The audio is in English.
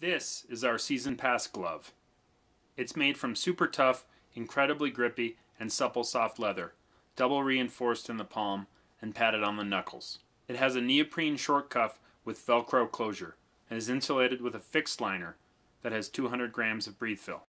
This is our season pass glove. It's made from super tough, incredibly grippy, and supple soft leather, double reinforced in the palm and padded on the knuckles. It has a neoprene short cuff with Velcro closure and is insulated with a fixed liner that has 200 grams of breathe fill.